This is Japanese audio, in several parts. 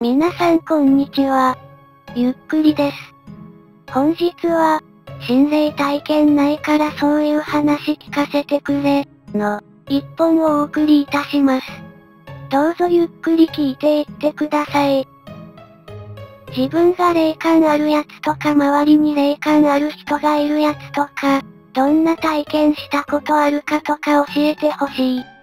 皆さんこんにちは。ゆっくりです。本日は、心霊体験ないからそういう話聞かせてくれ、の、一本をお送りいたします。どうぞゆっくり聞いていってください。自分が霊感あるやつとか周りに霊感ある人がいるやつとか、どんな体験したことあるかとか教えてほしい。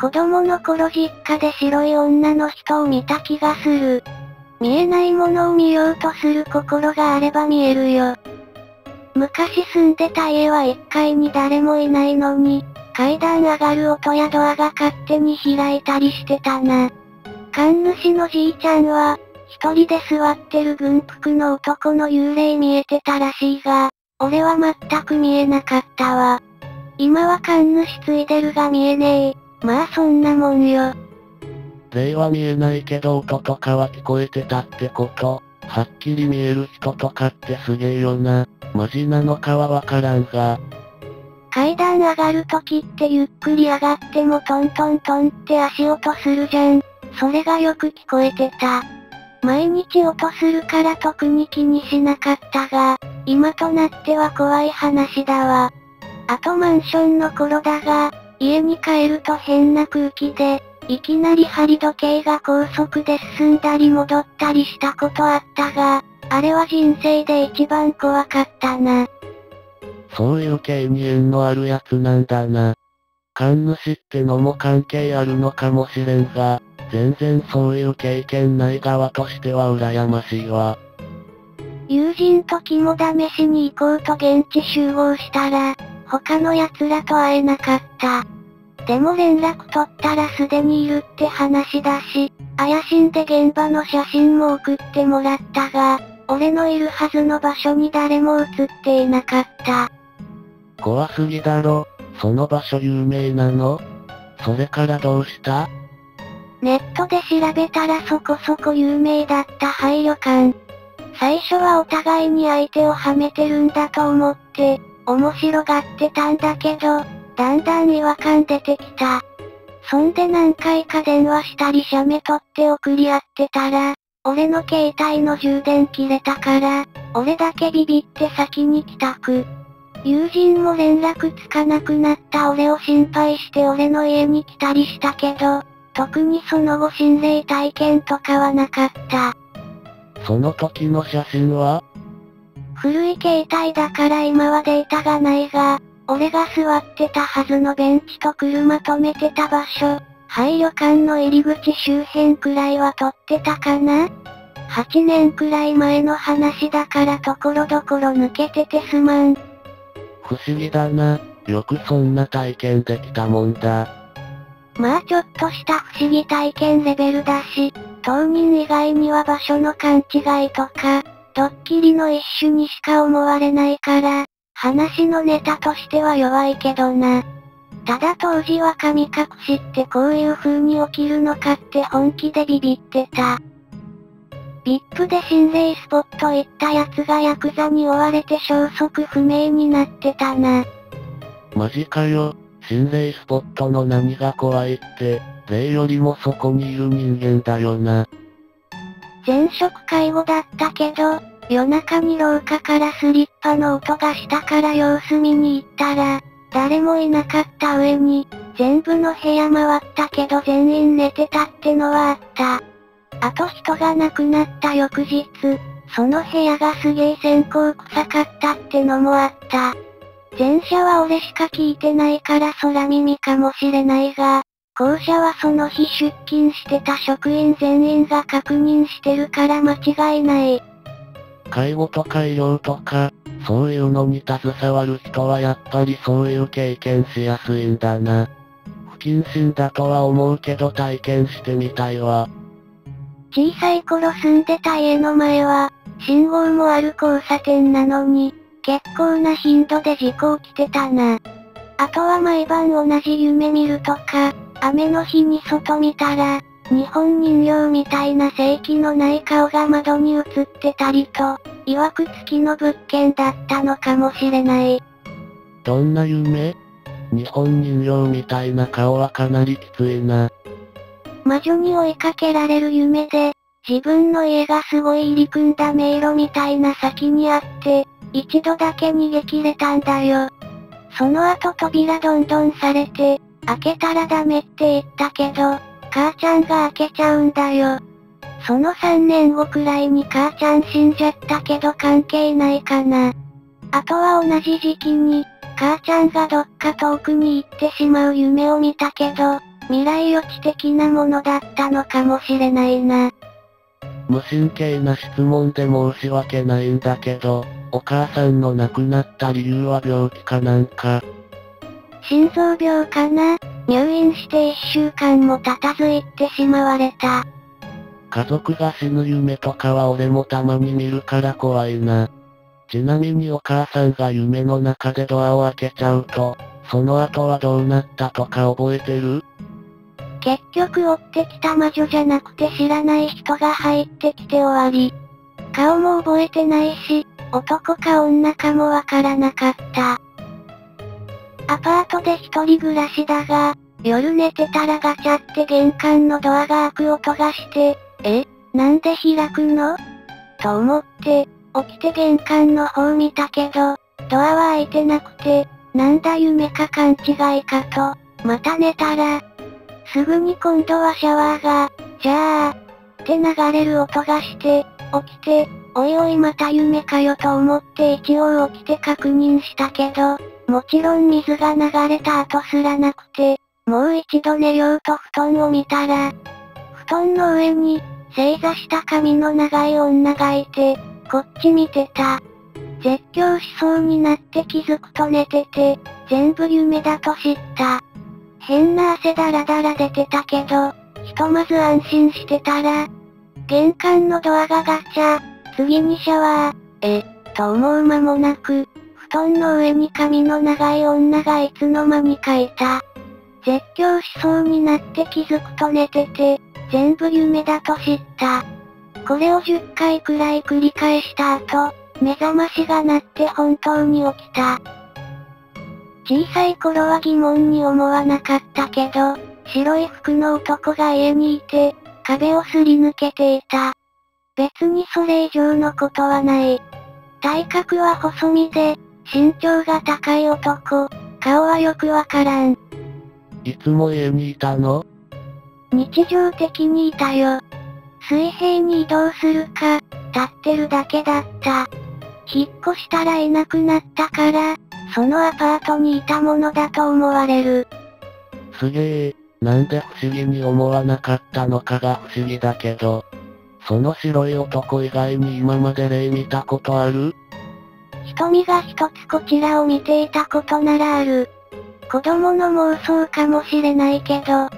子供の頃実家で白い女の人を見た気がする。見えないものを見ようとする心があれば見えるよ。昔住んでた家は1階に誰もいないのに、階段上がる音やドアが勝手に開いたりしてたな。神主のじいちゃんは、一人で座ってる軍服の男の幽霊見えてたらしいが、俺は全く見えなかったわ。今は神主ついでるが見えねえ。まあそんなもんよ。霊は見えないけど音とかは聞こえてたってこと。はっきり見える人とかってすげえよな。マジなのかはわからんが。階段上がるときってゆっくり上がってもトントントンって足音するじゃん。それがよく聞こえてた。毎日音するから特に気にしなかったが、今となっては怖い話だわ。あとマンションの頃だが、家に帰ると変な空気で、いきなり針時計が高速で進んだり戻ったりしたことあったが、あれは人生で一番怖かったな。そういう系に縁のあるやつなんだな。神主ってのも関係あるのかもしれんが、全然そういう経験ない側としては羨ましいわ。友人と肝試しに行こうと現地集合したら、他の奴らと会えなかった。でも連絡取ったらすでにいるって話だし、怪しんで現場の写真も送ってもらったが、俺のいるはずの場所に誰も写っていなかった。怖すぎだろ。その場所有名なの？それからどうした？ネットで調べたらそこそこ有名だった廃旅館。最初はお互いに相手をはめてるんだと思って、面白がってたんだけど、だんだん違和感出てきた。そんで何回か電話したり写メ撮って送り合ってたら、俺の携帯の充電切れたから、俺だけビビって先に帰宅。友人も連絡つかなくなった俺を心配して俺の家に来たりしたけど、特にその後心霊体験とかはなかった。その時の写真は？古い携帯だから今はデータがないが、俺が座ってたはずのベンチと車止めてた場所、廃旅館の入り口周辺くらいは撮ってたかな ?8 年くらい前の話だからところどころ抜けててすまん。不思議だな。よくそんな体験できたもんだ。まあちょっとした不思議体験レベルだし、当人以外には場所の勘違いとか、ドッキリの一種にしか思われないから、話のネタとしては弱いけどな。ただ当時は神隠しってこういう風に起きるのかって本気でビビってた。VIP で心霊スポット行った奴がヤクザに追われて消息不明になってたな。マジかよ。心霊スポットの何が怖いって、霊よりもそこにいる人間だよな。前職介護だったけど、夜中に廊下からスリッパの音がしたから様子見に行ったら、誰もいなかった上に、全部の部屋回ったけど全員寝てたってのはあった。あと人が亡くなった翌日、その部屋がすげえ線香臭かったってのもあった。前者は俺しか聞いてないから空耳かもしれないが、後者はその日出勤してた職員全員が確認してるから間違いない。介護とか医療とか、そういうのに携わる人はやっぱりそういう経験しやすいんだな。不謹慎だとは思うけど体験してみたいわ。小さい頃住んでた家の前は、信号もある交差点なのに、結構な頻度で事故起きてたな。あとは毎晩同じ夢見るとか、雨の日に外見たら、日本人形みたいな正気のない顔が窓に映ってたりと、曰く付きの物件だったのかもしれない。どんな夢？日本人形みたいな顔はかなりきついな。魔女に追いかけられる夢で、自分の家がすごい入り組んだ迷路みたいな先にあって、一度だけ逃げ切れたんだよ。その後扉どんどんされて、開けたらダメって言ったけど、母ちゃんが開けちゃうんだよ。その3年後くらいに母ちゃん死んじゃったけど関係ないかな。あとは同じ時期に、母ちゃんがどっか遠くに行ってしまう夢を見たけど、未来予知的なものだったのかもしれないな。無神経な質問で申し訳ないんだけど、お母さんの亡くなった理由は病気かなんか？心臓病かな？入院して1週間も経たず行ってしまわれた。家族が死ぬ夢とかは俺もたまに見るから怖いな。ちなみにお母さんが夢の中でドアを開けちゃうと、その後はどうなったとか覚えてる？結局追ってきた魔女じゃなくて知らない人が入ってきて終わり。顔も覚えてないし、男か女かもわからなかった。アパートで一人暮らしだが、夜寝てたらガチャって玄関のドアが開く音がして、えなんで開くの？と思って、起きて玄関の方見たけど、ドアは開いてなくて、なんだ夢か勘違いかと、また寝たら、すぐに今度はシャワーが、じゃあ、って流れる音がして、起きて、おいおいまた夢かよと思って一応起きて確認したけど、もちろん水が流れた後すらなくて、もう一度寝ようと布団を見たら、布団の上に、正座した髪の長い女がいて、こっち見てた。絶叫しそうになって気づくと寝てて、全部夢だと知った。変な汗だらだら出てたけど、ひとまず安心してたら、玄関のドアがガチャ、次にシャワー、え、と思う間もなく、布団の上に髪の長い女がいつの間にかいた。絶叫しそうになって気づくと寝てて、全部夢だと知った。これを10回くらい繰り返した後、目覚ましが鳴って本当に起きた。小さい頃は疑問に思わなかったけど、白い服の男が家にいて、壁をすり抜けていた。別にそれ以上のことはない。体格は細身で、身長が高い男、顔はよくわからん。いつも家にいたの？日常的にいたよ。水平に移動するか、立ってるだけだった。引っ越したらいなくなったから、そのアパートにいたものだと思われる。すげえ、なんで不思議に思わなかったのかが不思議だけど。その白い男以外に今まで例見たことある？瞳が一つこちらを見ていたことならある。子供の妄想かもしれないけど。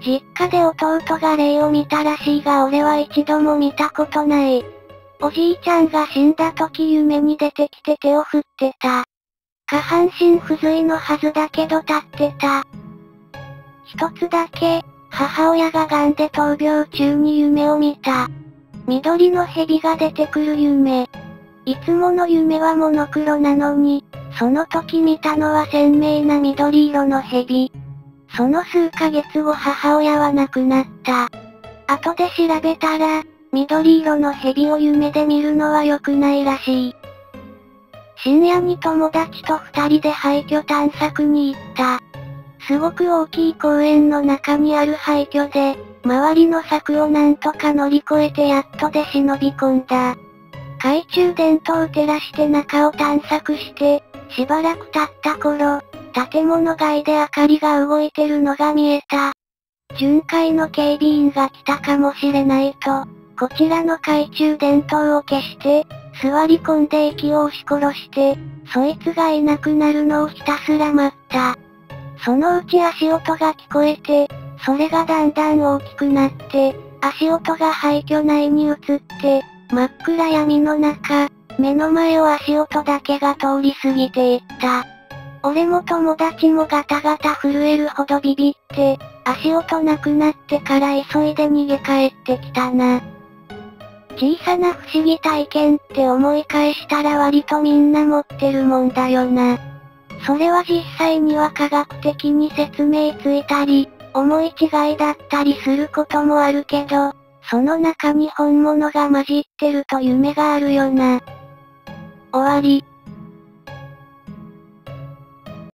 実家で弟が霊を見たらしいが俺は一度も見たことない。おじいちゃんが死んだ時夢に出てきて手を振ってた。下半身不随のはずだけど立ってた。一つだけ、母親が癌で闘病中に夢を見た。緑の蛇が出てくる夢。いつもの夢はモノクロなのに、その時見たのは鮮明な緑色の蛇。その数ヶ月後母親は亡くなった。後で調べたら、緑色の蛇を夢で見るのは良くないらしい。深夜に友達と二人で廃墟探索に行った。すごく大きい公園の中にある廃墟で、周りの柵をなんとか乗り越えてやっとで忍び込んだ。懐中電灯を照らして中を探索して、しばらく経った頃、建物外で明かりが動いてるのが見えた。巡回の警備員が来たかもしれないと、こちらの懐中電灯を消して、座り込んで息を押し殺して、そいつがいなくなるのをひたすら待った。そのうち足音が聞こえて、それがだんだん大きくなって、足音が廃墟内に移って、真っ暗闇の中、目の前を足音だけが通り過ぎていった。俺も友達もガタガタ震えるほどビビって、足音なくなってから急いで逃げ帰ってきたな。小さな不思議体験って思い返したら割とみんな持ってるもんだよな。それは実際には科学的に説明ついたり、思い違いだったりすることもあるけど、その中に本物が混じってると夢があるよな。終わり。